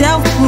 yourself